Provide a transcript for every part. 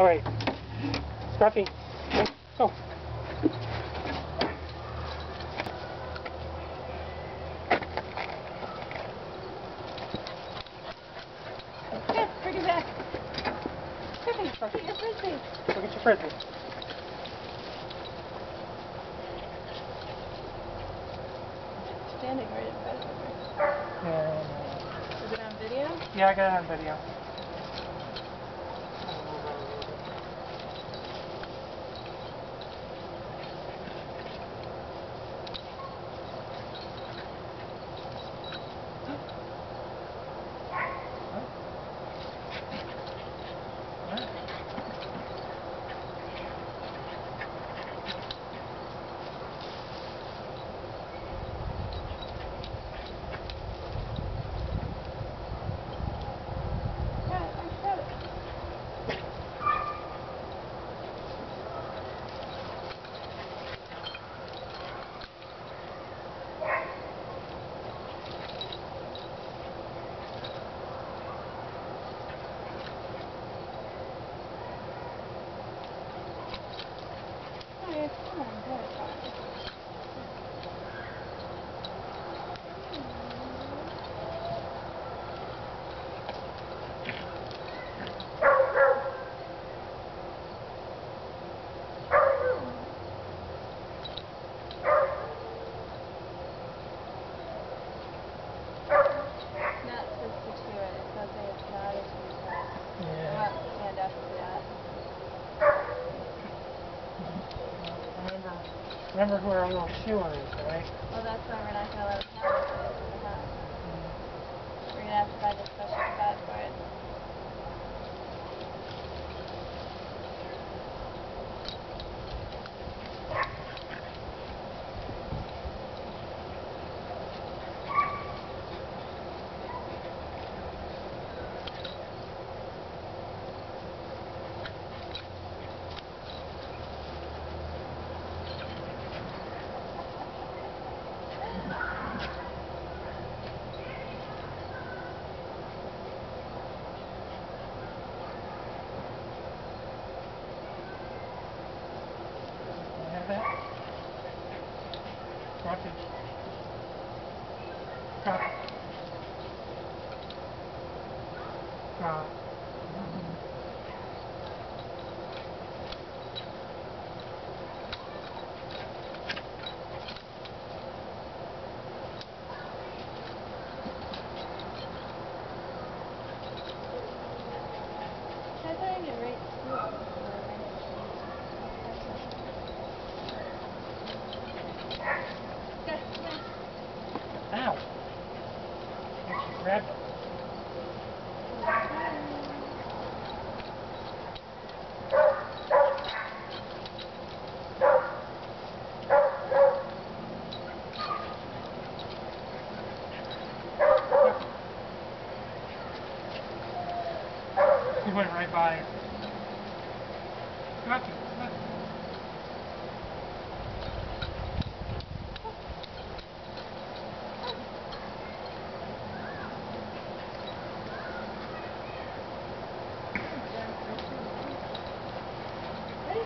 All right. Scruffy, go. Good, bring it back. Scruffy, get your frisbee. Look at your frisbee. Standing right in front of me. Yeah, Is it on video? yeah, I got it on video. Yeah, I got it. Oh, yeah, come on, go ahead. Not supposed to chew it. It's something it's not a chew time. Yeah. Not stand up to that. Remember, remember who our little chewer is, right? Well, that's why we're not let have it in the house. We're gonna have to buy a special spot for it. You have that? Scruffy. Scruffy. Scruff. I thought I could write school. Good, come on. Ow. Actually He went right by it. Scruffy. Ready?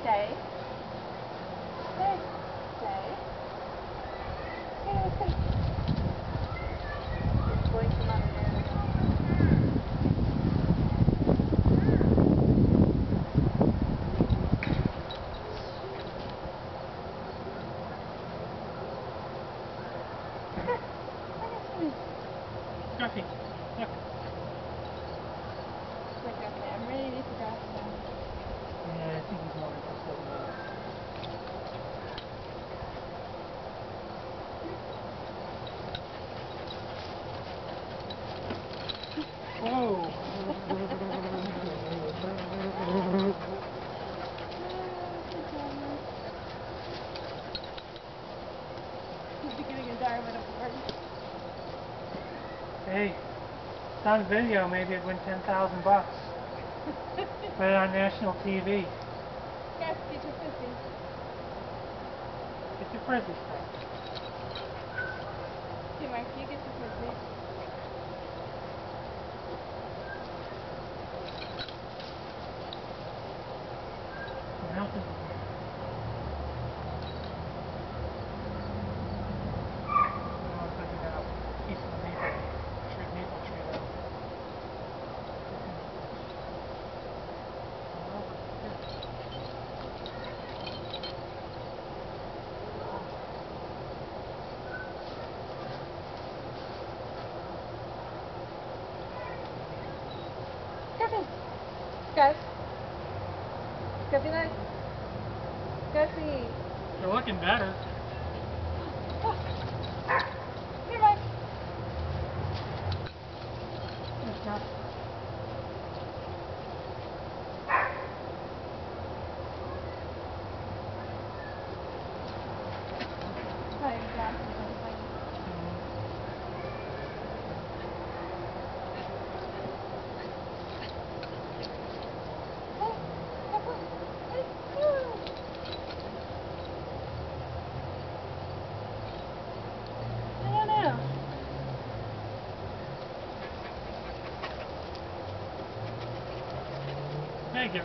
Stay. Stay. Stay, stay. Just blink them on the nose. Scruffy, look. Like, okay, I'm ready to grass now. Yeah, I think he's more interested in that. Whoa! Beginning of Darwin Award. Hey, it's on video, maybe it'd win 10,000 bucks. Put it on national TV. Yes, get your frisbee. Get your frisbee stuff. Hey, Mark, you get frisbee. Happened? Guys. Scruffy leg. Scruffy. They're looking better. Hey, give